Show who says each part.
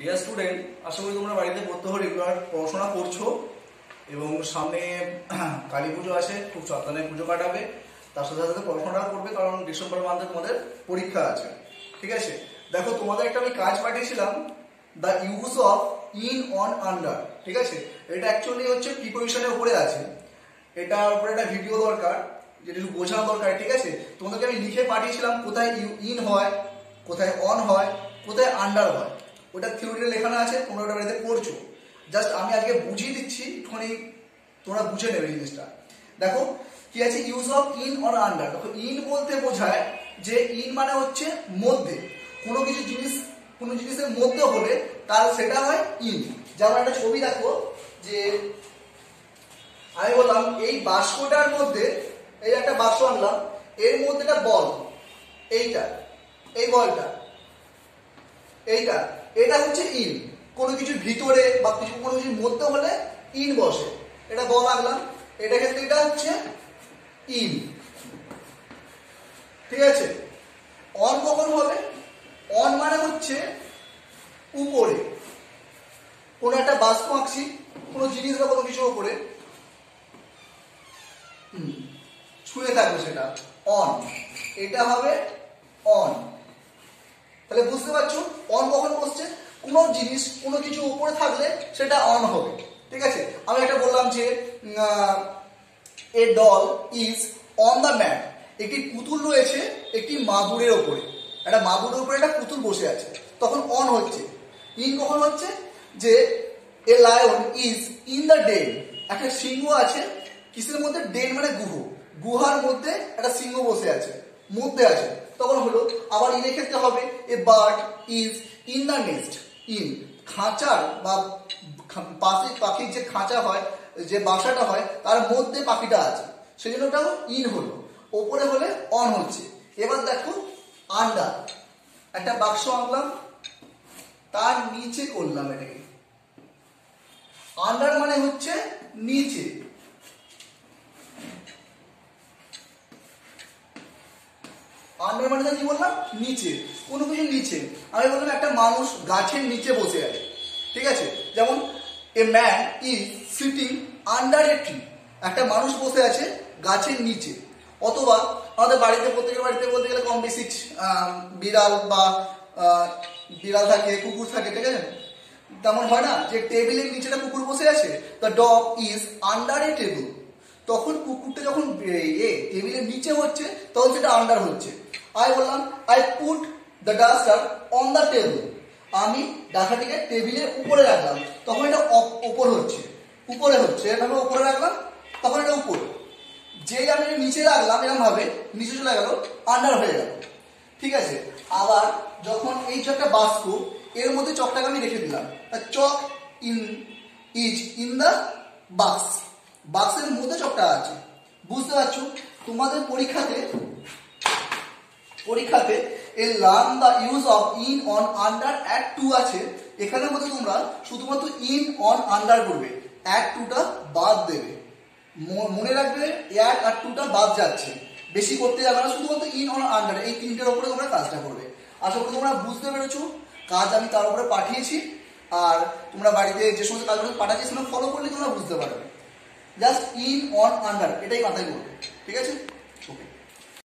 Speaker 1: Dear student আশা করি তোমরা বাড়িতে প্রত্যহ রেগুলার পড়াশোনা করছ এবং সামনে কালী পুজো আছে, খুব সাবধানে পুজো কাটাবে। তার সাথে সাথে পড়াশোনা করবে, কারণ ডিসেম্বর মাসে তোমাদের পরীক্ষা আছে। ঠিক আছে? দেখো, তোমাদের একটা আমি কাজ পাঠিয়েছিলাম the use of in on under ঠিক আছে? এটা অ্যাকচুয়ালি হচ্ছে প্রিপোজিশনের উপরে আছে। এটার উপরে একটা ভিডিও দরকার, যেটা বোঝানো দরকার, ঠিক আছে? তোমাদেরকে আমি লিখে পাঠিয়েছিলাম কোথায় ইন হয়, কোথায় অন হয়, কোথায় আন্ডার হয়। ওটা থিওরিতে লেখানো আছে, তোমরা ওটা বাড়িতে পড়ছো। জাস্ট আমি আজকে বুঝিয়ে দিচ্ছি, একটুখানি তোমরা বুঝে নেবে জিনিসটা। দেখো, কি আছে? Use of in or under দেখো ইন বলতে বোঝায় যে ইন মানে হচ্ছে মধ্যে। কোনো কিছু জিনিস, কোনো জিনিসের মধ্যে হলে তার সেটা হয় ইন যেমন একটা ছবি দেখো, যে আমি বললাম, এই বাস্কটার মধ্যে, এই একটা বাক্স আনলাম, এর মধ্যে একটা বল, এইটা, এই বলটা। এইটা এটা হচ্ছে ইন। কোনো কিছুর ভিতরে বা কিছু কোনো কিছুর মধ্যে হলে ইন বসে। এটা বল আনলাম এটা ক্ষেত্রে এটা হচ্ছে ইন। ঠিক আছে? অন কখন হবে? অন মানে হচ্ছে উপরে। কোনো একটা বাষ্প আঁকছি কোনো জিনিস বা কোনো কিছুর উপরে। হুম, ছুঁয়ে থাকবে সেটা। অন। এটা হবে অন। তাহলে বুঝতে পারছ? অন কখন বসছে? কোনো জিনিস, কোনো কিছু উপরে থাকলে সেটা অন হবে। ঠিক আছে? আমি একটা বললাম যে a doll is on the mat একটি পুতুল রয়েছে, একটি মাদুরের ওপরে। একটা মাদুরের উপরে একটা পুতুল বসে আছে। তখন অন হচ্ছে। ইন কখন হচ্ছে? যে a lion is in the den একটা সিংহ আছে, কিসের মধ্যে? ডেন মানে গুহ। গুহার মধ্যে একটা সিংহ বসে আছে, মধ্যে আছে। তখন হলো, আবার ইনের ক্ষেত্রে হবে a bird is in the nest, in. খাঁচার বা পাখি পাখির যে খাঁচা হয়, যে বাসাটা হয়, তার মধ্যে পাখিটা আছে। সেই জন্য ওটাও ইন হলো। ওপরে হলে অন হচ্ছে। এবার দেখো আন্ডার একটা বাক্স আনলাম, তার নিচে করলাম এটাকে। আন্ডার মানে হচ্ছে নিচে। আন্ডার মানে কি বললাম? নিচে। কোনো কিছু নিচে। আমি বললাম একটা মানুষ গাছের নিচে বসে আছে। ঠিক আছে? যেমন a man is sitting under a tree একটা মানুষ বসে আছে গাছের নিচে। অথবা, আমাদের বাড়িতে, প্রত্যেকের বাড়িতে বলতে গেলে কম বেশি বিড়াল বা বিড়াল থাকে, কুকুর থাকে, ঠিক আছে? তেমন হয় না যে, টেবিলের নিচেটা কুকুর বসে আছে? The dog is under a table তখন কুকুরটা যখন, এ টেবিলের নিচে হচ্ছে, তখন সেটা আন্ডার হচ্ছে। আই বললাম I put the duster on the table আমি ডাটাটিকে টেবিলের উপরে রাখলাম। তখন এটা উপর হচ্ছে। উপরে হচ্ছে। এভাবে উপরে রাখলাম, তখন এটা উপরে। যেই আমি নিচে রাখলাম এরকম ভাবে নিচে চলে গেল আন্ডার হয়ে গেল। ঠিক আছে? আবার যখন এই যে একটা বাস্ক এর মধ্যে চকটাকে আমি রেখে দিলাম। Chalk in is in the বাক্স বাক্সের মধ্যে চকটা আছে। বুঝতে পারছ? তোমাদের পরীক্ষাতে পরীক্ষাতে এ learn the use of in on under at to আছে। এখানের মধ্যে তোমরা শুধুমাত্র ইন অন আন্ডার করবে। অ্যাট টুটা বাদ দেবে। মনে রাখবে অ্যাট আর টুটা বাদ যাচ্ছে। বেশি করতে যাবে না, শুধুমাত্র ইন অন আন্ডার এই তিনটের উপরে তোমরা কাজটা করবে। আশা করি তোমরা বুঝতে পেরেছ। কাজ আমি তার উপরে পাঠিয়েছি। আর তোমরা বাড়িতে যে সমস্ত কাজগুলো পাঠাচ্ছি সেগুলো ফলো করলে তোমরা বুঝতে পারবে। জাস্ট ইন অন আন্ডার এটাই মাথায় করবে ঠিক আছে ওকে